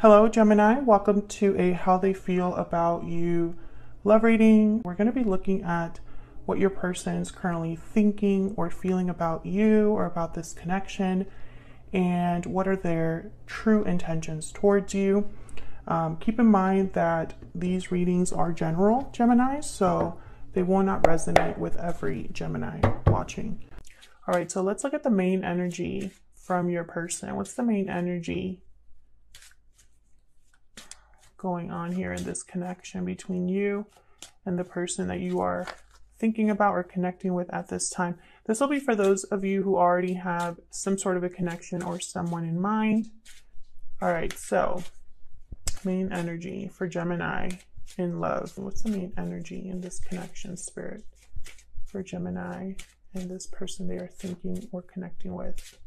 Hello, Gemini. Welcome to a How They Feel About You love reading. We're going to be looking at what your person is currently thinking or feeling about you or about this connection and what are their true intentions towards you. Um, keep in mind that these readings are general, Gemini, so they will not resonate with every Gemini watching. All right, so let's look at the main energy from your person. What's the main energy going on here in this connection between you and the person that you are thinking about or connecting with at this time. This will be for those of you who already have some sort of a connection or someone in mind. All right, so main energy for Gemini in love. What's the main energy in this connection spirit for Gemini and this person they are thinking or connecting with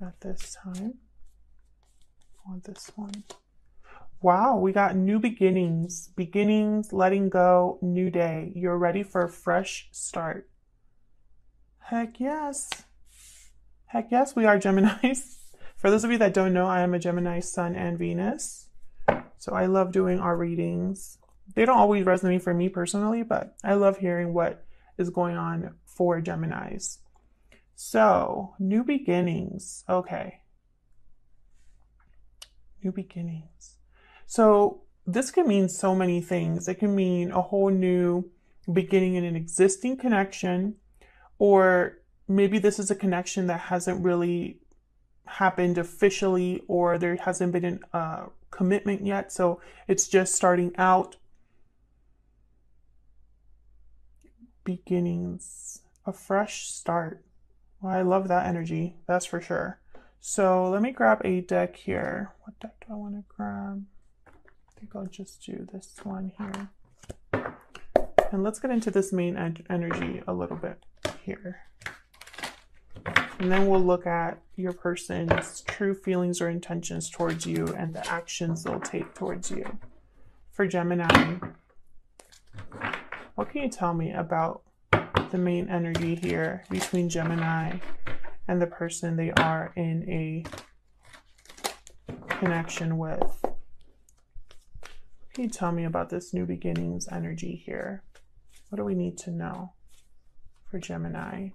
at this time? On this one. Wow, we got new beginnings, beginnings, letting go, new day. You're ready for a fresh start. Heck yes. Heck yes, we are Geminis. For those of you that don't know, I am a Gemini Sun and Venus. So I love doing our readings. They don't always resonate for me personally, but I love hearing what is going on for Geminis. So, new beginnings. Okay. New beginnings. So this can mean so many things. It can mean a whole new beginning in an existing connection, or maybe this is a connection that hasn't really happened officially, or there hasn't been a uh, commitment yet. So it's just starting out. Beginnings, a fresh start. Well, I love that energy, that's for sure. So let me grab a deck here. What deck do I want to grab? Think I'll just do this one here. And let's get into this main energy a little bit here. And then we'll look at your person's true feelings or intentions towards you and the actions they'll take towards you. For Gemini, what can you tell me about the main energy here between Gemini and the person they are in a connection with? Can you tell me about this new beginnings energy here? What do we need to know for Gemini?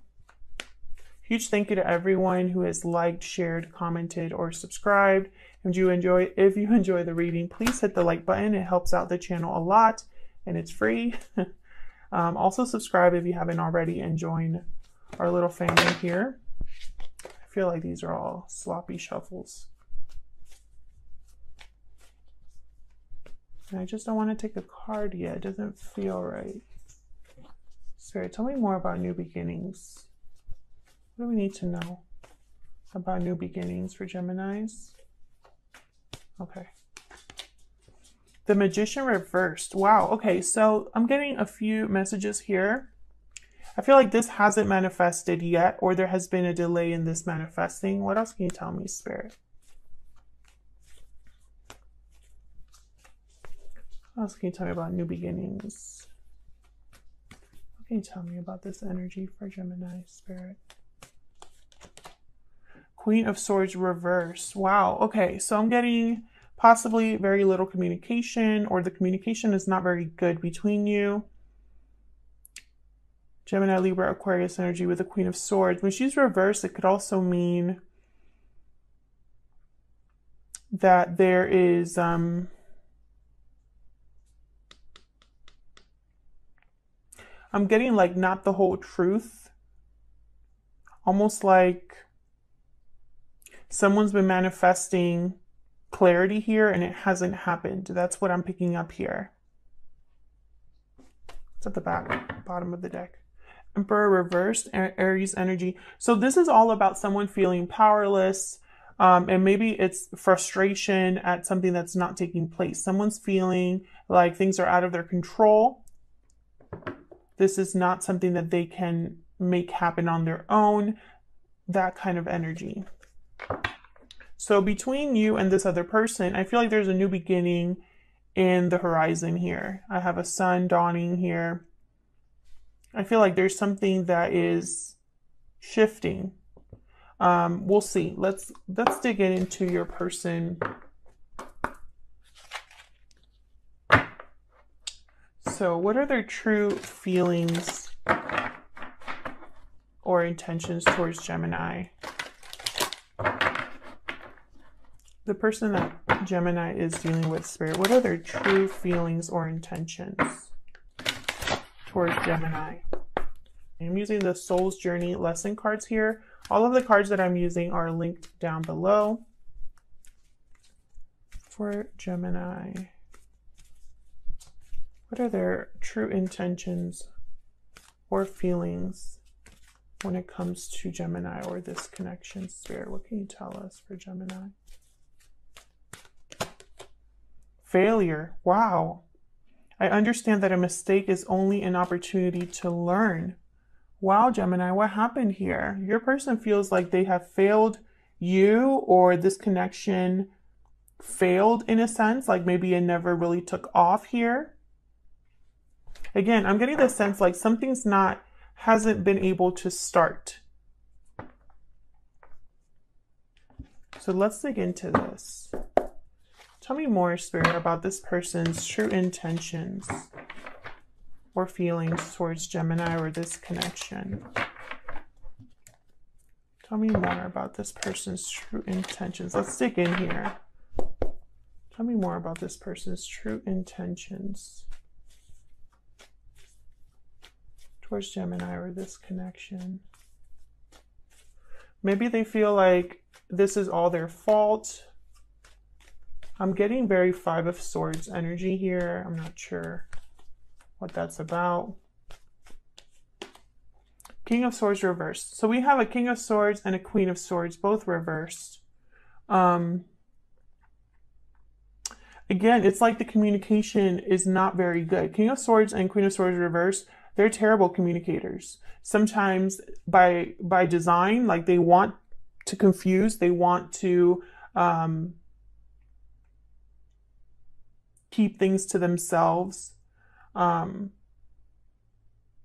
Huge thank you to everyone who has liked, shared, commented, or subscribed. And you enjoy, if you enjoy the reading, please hit the like button. It helps out the channel a lot and it's free. um, also subscribe if you haven't already and join our little family here. I feel like these are all sloppy shuffles. And I just don't want to take a card yet. It doesn't feel right. Spirit, tell me more about new beginnings. What do we need to know about new beginnings for Geminis? Okay. The Magician reversed. Wow. Okay, so I'm getting a few messages here. I feel like this hasn't manifested yet, or there has been a delay in this manifesting. What else can you tell me, Spirit? What else can you tell me about new beginnings? What can you tell me about this energy for Gemini spirit? Queen of Swords reverse. Wow. Okay, so I'm getting possibly very little communication, or the communication is not very good between you. Gemini, Libra, Aquarius energy with the Queen of Swords. When she's reversed, it could also mean that there is um, I'm getting like not the whole truth. Almost like someone's been manifesting clarity here and it hasn't happened. That's what I'm picking up here. It's at the back, bottom of the deck. Emperor reversed, Aries energy. So this is all about someone feeling powerless, um, and maybe it's frustration at something that's not taking place. Someone's feeling like things are out of their control, this is not something that they can make happen on their own, that kind of energy. So between you and this other person, I feel like there's a new beginning in the horizon here. I have a sun dawning here. I feel like there's something that is shifting. Um, we'll see. Let's let's dig in into your person So, what are their true feelings or intentions towards Gemini? The person that Gemini is dealing with, Spirit, what are their true feelings or intentions towards Gemini? I'm using the Soul's Journey lesson cards here. All of the cards that I'm using are linked down below for Gemini. What are their true intentions or feelings when it comes to Gemini or this connection spirit? What can you tell us for Gemini? Failure. Wow. I understand that a mistake is only an opportunity to learn. Wow, Gemini, what happened here? Your person feels like they have failed you or this connection failed in a sense, like maybe it never really took off here. Again, I'm getting the sense like something's not, hasn't been able to start. So let's dig into this. Tell me more, Spirit, about this person's true intentions or feelings towards Gemini or this connection. Tell me more about this person's true intentions. Let's dig in here. Tell me more about this person's true intentions towards Gemini or this connection. Maybe they feel like this is all their fault. I'm getting very Five of Swords energy here. I'm not sure what that's about. King of Swords reversed. So we have a King of Swords and a Queen of Swords, both reversed. Um, again, it's like the communication is not very good. King of Swords and Queen of Swords reverse, they're terrible communicators. Sometimes by by design, like they want to confuse, they want to um, keep things to themselves. Um,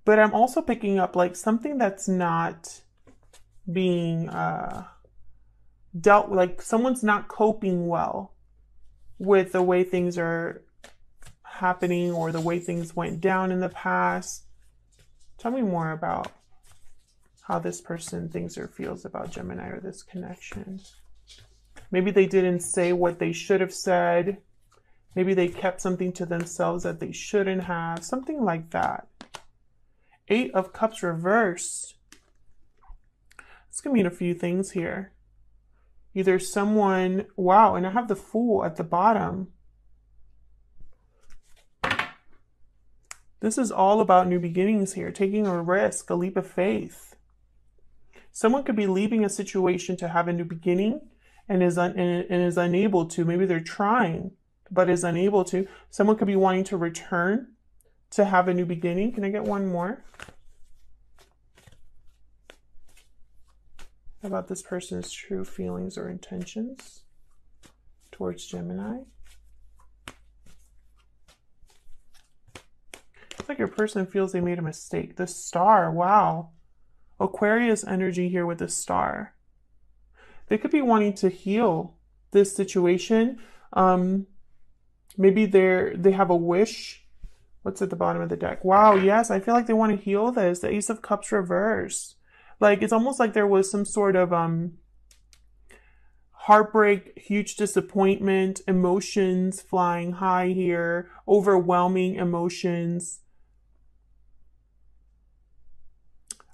but I'm also picking up like something that's not being uh, dealt like someone's not coping well with the way things are happening or the way things went down in the past. Tell me more about how this person thinks or feels about Gemini or this connection. Maybe they didn't say what they should have said. Maybe they kept something to themselves that they shouldn't have. Something like that. Eight of Cups reversed. This can mean a few things here. Either someone, wow, and I have the Fool at the bottom. This is all about new beginnings here, taking a risk, a leap of faith. Someone could be leaving a situation to have a new beginning and is, un- and, is unable to. Maybe they're trying, but is unable to. Someone could be wanting to return to have a new beginning. Can I get one more? about this person's true feelings or intentions towards Gemini. Your person feels they made a mistake. The star, wow. Aquarius energy here with the star. They could be wanting to heal this situation. Um, maybe they're they have a wish. What's at the bottom of the deck? Wow, yes, I feel like they want to heal this. The Ace of Cups reverse. Like it's almost like there was some sort of um heartbreak, huge disappointment, emotions flying high here, overwhelming emotions.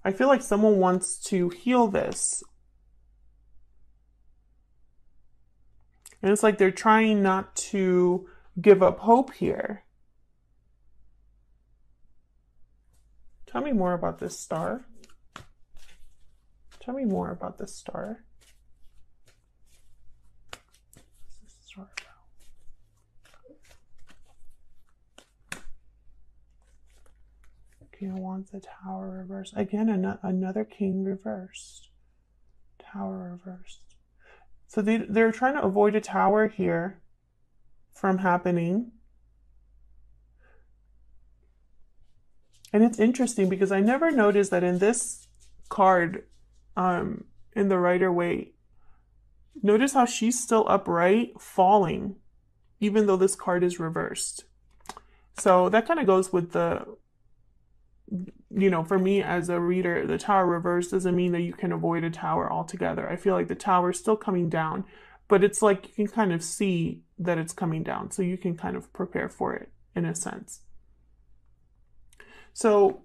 I feel like someone wants to heal this. And it's like they're trying not to give up hope here. Tell me more about this star. Tell me more about this star. What's this star about? Of Wands, the Tower reversed. Again, an another King reversed. Tower reversed. So they, they're trying to avoid a tower here from happening. And it's interesting because I never noticed that in this card, um, in the Rider Waite. Notice how she's still upright, falling, even though this card is reversed. So that kind of goes with the, you know, for me as a reader, the tower reverse doesn't mean that you can avoid a tower altogether. I feel like the tower is still coming down, but it's like you can kind of see that it's coming down. So you can kind of prepare for it in a sense. So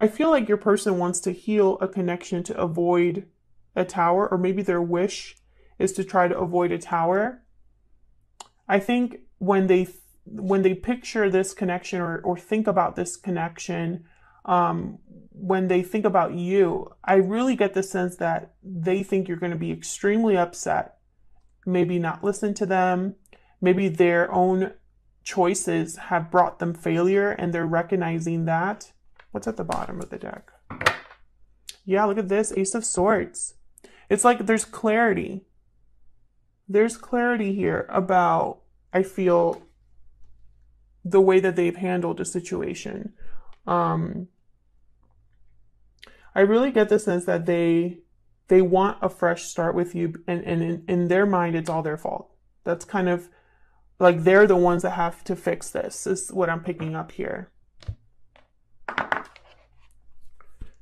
I feel like your person wants to heal a connection to avoid a tower, or maybe their wish is to try to avoid a tower. I think when they when they picture this connection or, or think about this connection, um, when they think about you, I really get the sense that they think you're going to be extremely upset, maybe not listen to them, maybe their own choices have brought them failure and they're recognizing that. What's at the bottom of the deck? Yeah, look at this Ace of Swords. It's like there's clarity. There's clarity here about, I feel, the way that they've handled a situation. Um, I really get the sense that they they want a fresh start with you, and, and in, in their mind, it's all their fault. That's kind of like they're the ones that have to fix this, is what I'm picking up here.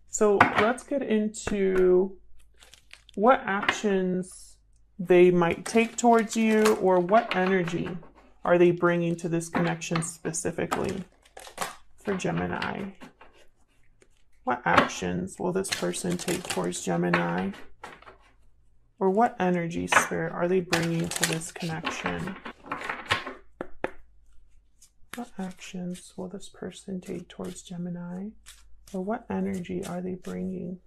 So let's get into what actions they might take towards you or what energy are they bringing to this connection specifically for Gemini? What actions will this person take towards Gemini? Or what energy spirit are they bringing to this connection? What actions will this person take towards Gemini? Or what energy are they bringing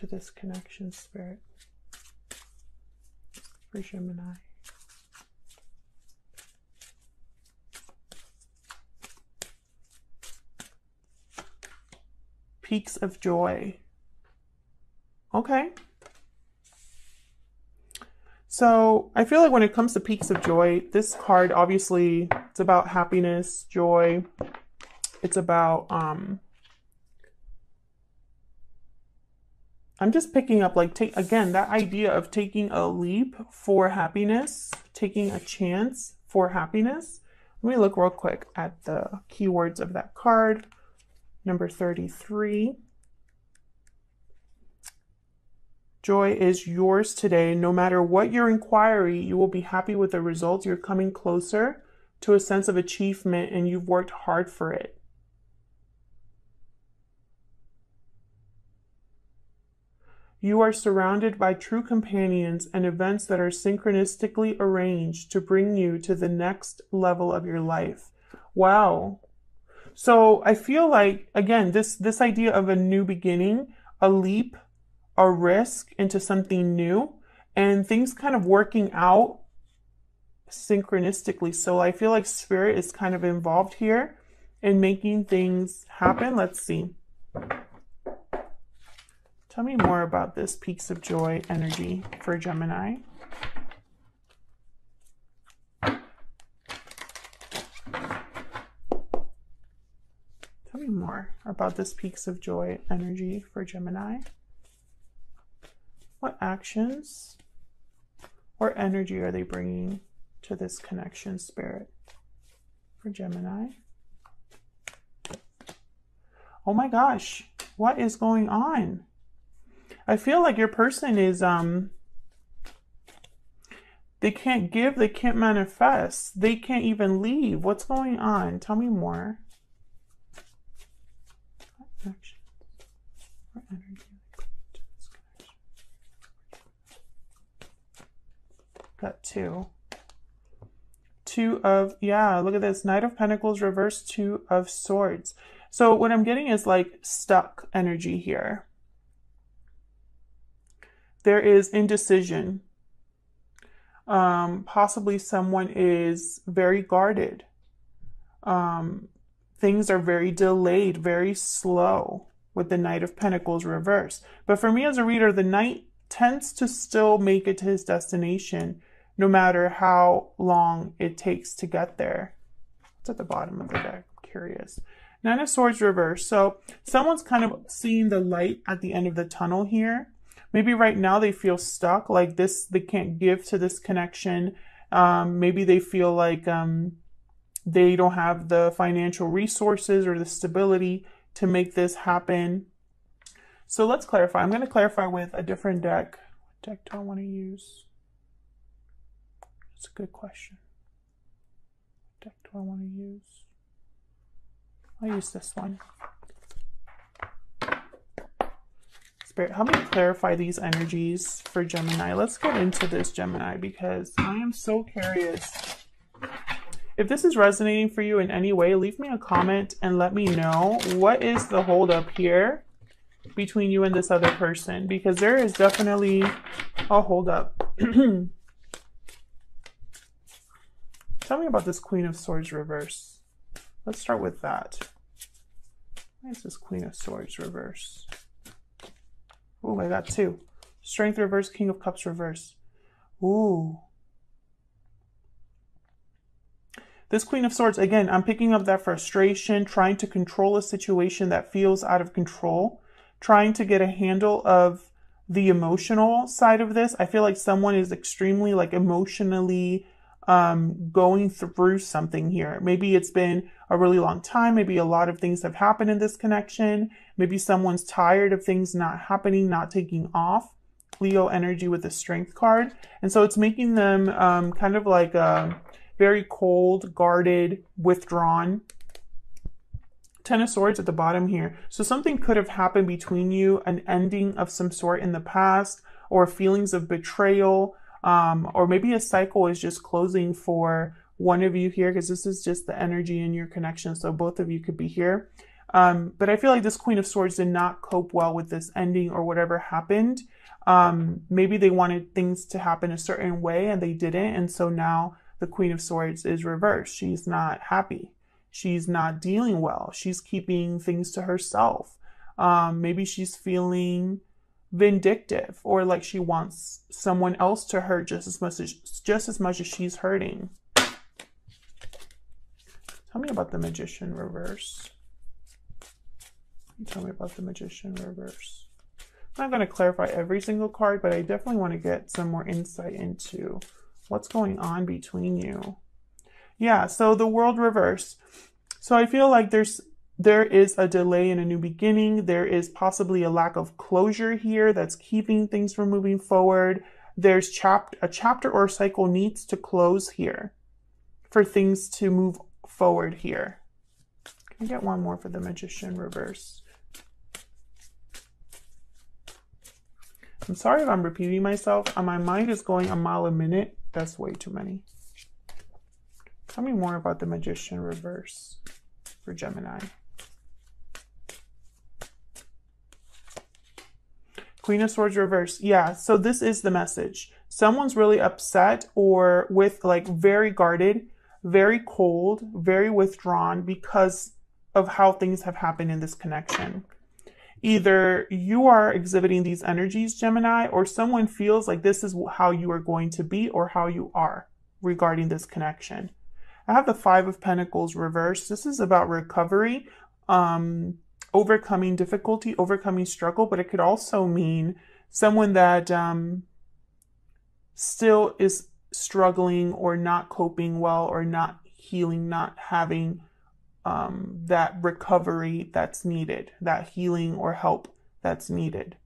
to this connection, Spirit, for Gemini. Peaks of Joy. Okay. So I feel like when it comes to Peaks of Joy, this card obviously it's about happiness, joy. It's about um I'm just picking up like take again that idea of taking a leap for happiness, taking a chance for happiness. Let me look real quick at the keywords of that card. Number 33. Joy is yours today. No matter what your inquiry, you will be happy with the results. You're coming closer to a sense of achievement and you've worked hard for it. You are surrounded by true companions and events that are synchronistically arranged to bring you to the next level of your life. Wow. So I feel like again this this idea of a new beginning, a leap, a risk into something new and things kind of working out synchronistically. So I feel like spirit is kind of involved here in making things happen. Let's see. Tell me more about this peaks of joy energy for Gemini. Me more about this peaks of joy energy for Gemini. What actions or energy are they bringing to this connection spirit for Gemini? Oh my gosh, what is going on? I feel like your person is um they can't give, they can't manifest, they can't even leave. What's going on? Tell me more. Got two. Two of, yeah, look at this. Knight of Pentacles, reverse two of swords. So what I'm getting is like stuck energy here there is indecision. Um, possibly someone is very guarded. Um, things are very delayed, very slow with the Knight of Pentacles reverse. But for me as a reader, the Knight tends to still make it to his destination, no matter how long it takes to get there. It's at the bottom of the deck? I'm curious. Nine of Swords reverse. So someone's kind of seeing the light at the end of the tunnel here. Maybe right now they feel stuck, like this, they can't give to this connection. Um, maybe they feel like um, they don't have the financial resources or the stability to make this happen. So let's clarify. I'm going to clarify with a different deck. What deck do I want to use? That's a good question. What deck do I want to use? I'll use this one. Spirit, help me clarify these energies for Gemini. Let's get into this, Gemini, because I am so curious. If this is resonating for you in any way, leave me a comment and let me know what is the holdup here between you and this other person, because there is definitely a holdup. Tell me about this Queen of Swords reverse. Let's start with that. Why is this Queen of Swords reverse? Ooh, I got two. Strength reverse, King of Cups reverse. Ooh. This Queen of Swords, again, I'm picking up that frustration, trying to control a situation that feels out of control, trying to get a handle of the emotional side of this. I feel like someone is extremely like emotionally um, going through something here. Maybe it's been a really long time. Maybe a lot of things have happened in this connection. Maybe someone's tired of things not happening, not taking off. Leo energy with the strength card. And so it's making them um, kind of like a very cold, guarded, withdrawn. Ten of Swords at the bottom here. So something could have happened between you, an ending of some sort in the past, or feelings of betrayal, um, or maybe a cycle is just closing for one of you here because this is just the energy in your connection. So both of you could be here. Um, but I feel like this Queen of Swords did not cope well with this ending or whatever happened. Um, maybe they wanted things to happen a certain way and they didn't. And so now the Queen of Swords is reversed. She's not happy. She's not dealing well. She's keeping things to herself. Um, maybe she's feeling vindictive or like she wants someone else to hurt just as much as just as much as she's hurting. Tell me about the magician reverse. Tell me about the magician reverse. I'm not going to clarify every single card, but I definitely want to get some more insight into what's going on between you. Yeah, so the world reverse. So I feel like there's there is a delay in a new beginning. There is possibly a lack of closure here that's keeping things from moving forward. There's chap- a chapter or cycle needs to close here for things to move forward here. Can I get one more for the magician reverse? I'm sorry if I'm repeating myself. Uh, my mind is going a mile a minute. That's way too many. Tell me more about the magician reverse for Gemini. Queen of Swords reverse. Yeah, so this is the message. Someone's really upset or with like very guarded, very cold, very withdrawn because of how things have happened in this connection. Either you are exhibiting these energies, Gemini, or someone feels like this is how you are going to be or how you are regarding this connection. I have the Five of Pentacles reversed. This is about recovery. Um, overcoming difficulty, overcoming struggle, but it could also mean someone that um, still is struggling or not coping well or not healing, not having um, that recovery that's needed, that healing or help that's needed.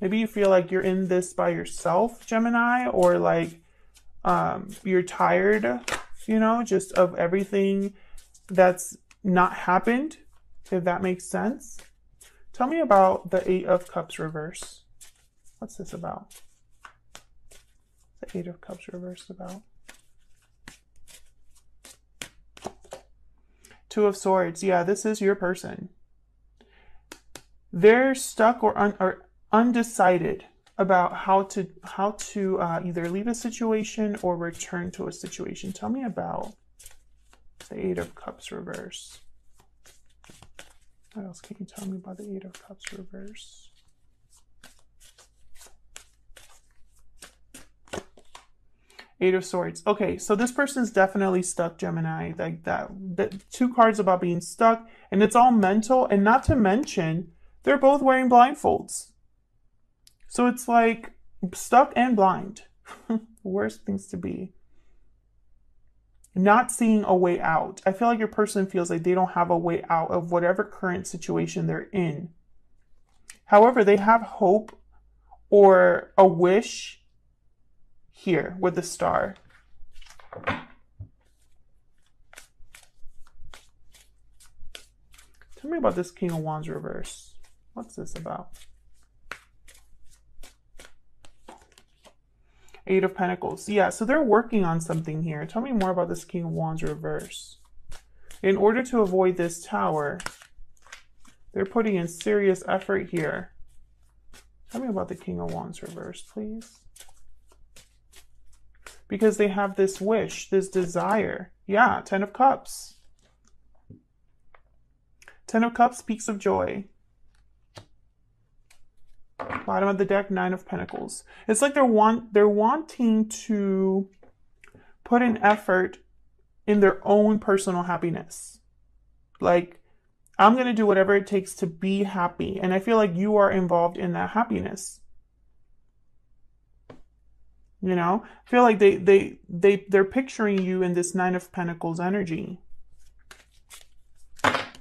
Maybe you feel like you're in this by yourself, Gemini, or like um, you're tired, you know, just of everything that's not happened, if that makes sense. Tell me about the Eight of Cups reverse. What's this about? The Eight of Cups reverse about? Two of Swords. Yeah, this is your person. They're stuck or, un or undecided about how to how to uh, either leave a situation or return to a situation. Tell me about the Eight of Cups reverse. What else can you tell me about the Eight of Cups reverse? Eight of Swords. Okay, so this person's definitely stuck, Gemini. Like that, the two cards about being stuck, and it's all mental. And not to mention, they're both wearing blindfolds. So it's like stuck and blind. Worst things to be. not seeing a way out. I feel like your person feels like they don't have a way out of whatever current situation they're in. However, they have hope or a wish here with the star. Tell me about this King of Wands reverse. What's this about? Eight of Pentacles. Yeah, so they're working on something here. Tell me more about this King of Wands reverse. In order to avoid this tower, they're putting in serious effort here. Tell me about the King of Wands reverse, please. Because they have this wish, this desire. Yeah, Ten of Cups. Ten of Cups, speaks of Joy. Bottom of the deck, Nine of Pentacles. It's like they're want they're wanting to put an effort in their own personal happiness. Like, I'm gonna do whatever it takes to be happy. And I feel like you are involved in that happiness. You know? I feel like they they they they're picturing you in this Nine of Pentacles energy.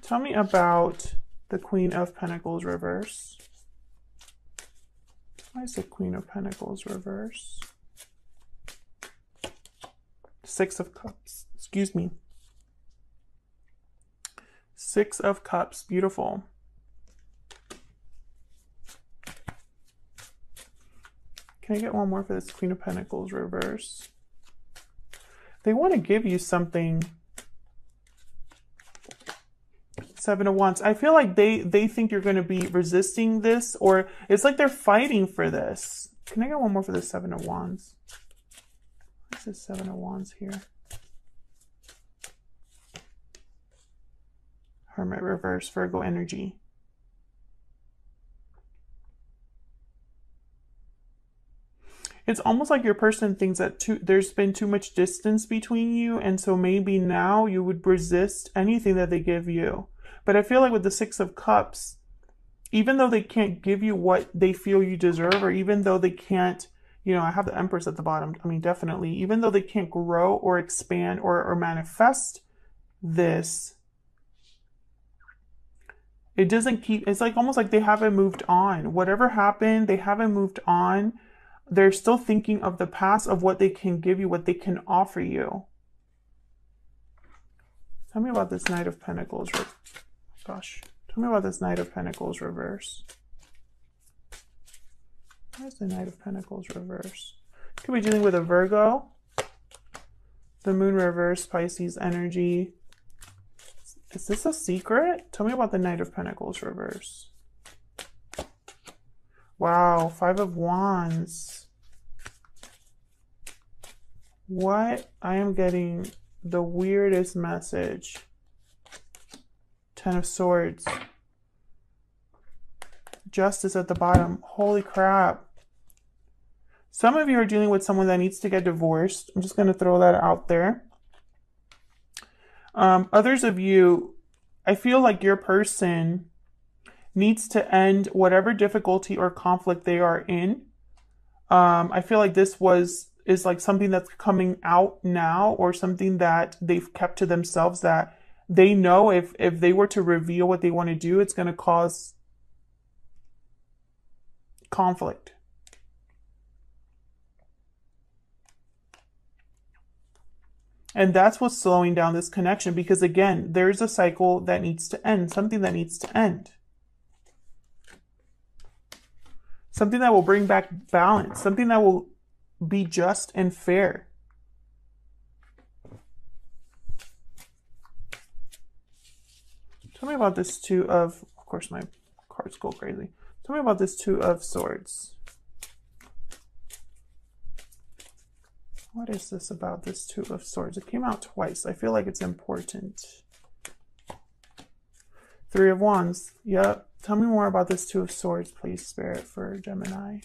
Tell me about the Queen of Pentacles reverse. Why is the Queen of Pentacles reverse? Six of Cups. Excuse me. Six of Cups. Beautiful. Can I get one more for this Queen of Pentacles reverse? They want to give you something. Seven of Wands. I feel like they they think you're going to be resisting this, or it's like they're fighting for this. Can I get one more for the Seven of Wands? What's this Seven of Wands here? Hermit reverse, Virgo energy. It's almost like your person thinks that too, there's been too much distance between you, and so maybe now you would resist anything that they give you. But I feel like with the Six of Cups, even though they can't give you what they feel you deserve, or even though they can't, you know, I have the Empress at the bottom. I mean, definitely, even though they can't grow or expand or, or manifest this, it doesn't keep, it's like almost like they haven't moved on. Whatever happened, they haven't moved on. They're still thinking of the past, of what they can give you, what they can offer you. Tell me about this Knight of Pentacles gosh. Tell me about this Knight of Pentacles reverse. Where's the Knight of Pentacles reverse? Could be dealing with a Virgo. The Moon reverse, Pisces energy. Is this a secret? Tell me about the Knight of Pentacles reverse. Wow, Five of Wands. What? I am getting the weirdest message. Ten of Swords. Justice at the bottom. Holy crap. Some of you are dealing with someone that needs to get divorced. I'm just going to throw that out there. Um, others of you, I feel like your person needs to end whatever difficulty or conflict they are in. Um, I feel like this was is like something that's coming out now or something that they've kept to themselves that they know if if they were to reveal what they want to do, it's going to cause conflict. And that's what's slowing down this connection because, again, there's a cycle that needs to end, something that needs to end. Something that will bring back balance, something that will be just and fair. Tell me about this two of, of course my cards go crazy. Tell me about this two of swords. What is this about this two of swords? It came out twice. I feel like it's important. Three of wands. Yep. Tell me more about this two of swords, please, spirit, for Gemini.